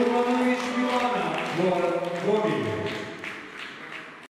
Urbanović Milana for Bobby.